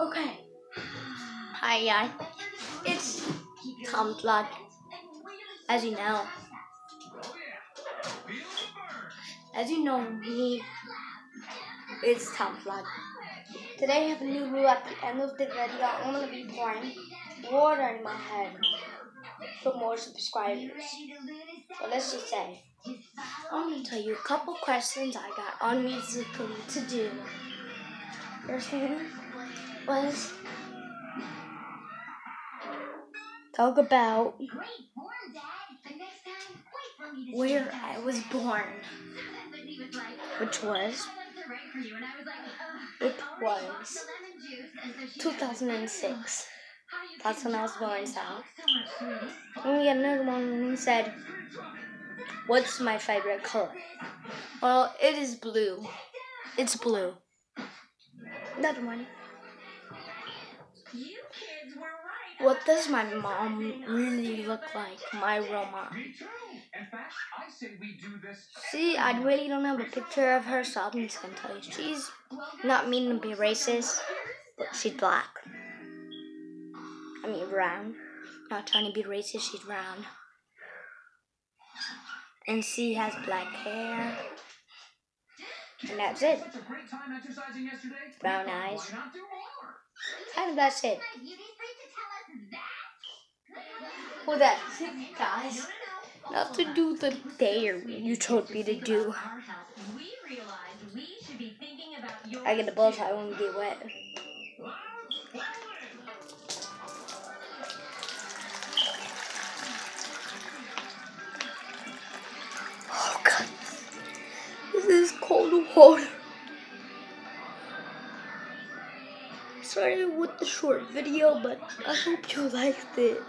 Okay. Hi, guys. It's Tom Flood. As you know. As you know, me. It's Tom Flood. Today I have a new rule at the end of the video. I'm gonna be pouring water in my head for more subscribers. So let's just say, I'm gonna tell you a couple questions I got on Musical.ly to do. First thing was talk about where I was born, which was it was 2006. That's when I was born, so. And we had another one he said, What's my favorite color? Well, it is blue. It's blue. Another one. What does my mom really look like? My real mom. See, I really don't have a picture of her, so I'm just gonna tell you. She's not meaning to be racist, but she's black. I mean, brown. Not trying to be racist, she's brown. And she has black hair. And that's it. Brown eyes. And that's it. Well, that's it, guys. Not to do the dare you told me to do. I get the balls, I won't get wet. Oh god. This is cold water. Sorry with the short video, but I hope you liked it.